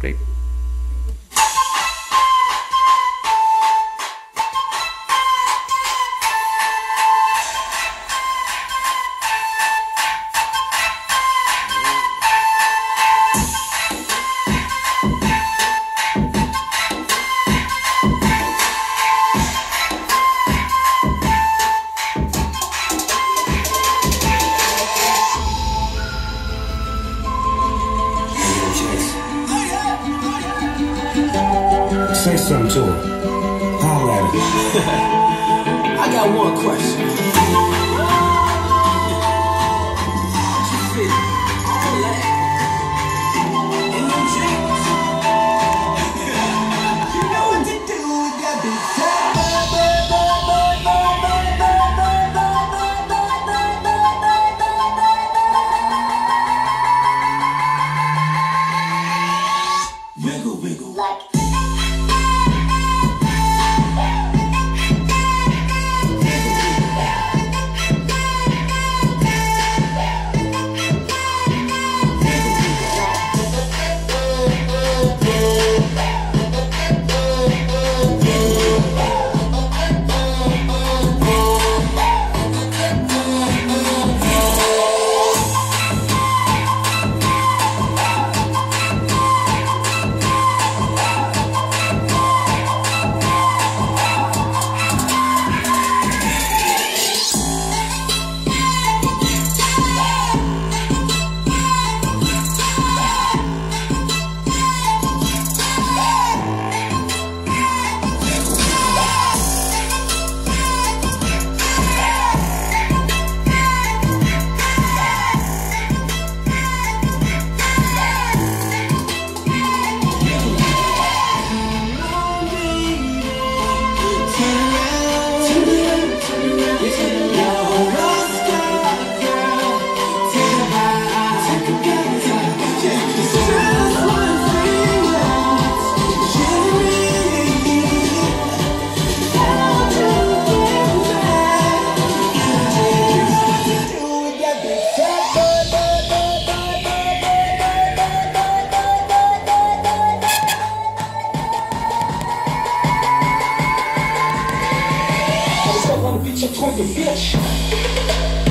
separate. Say something to her. Holler at her. I got one question. Subscribe to Fish.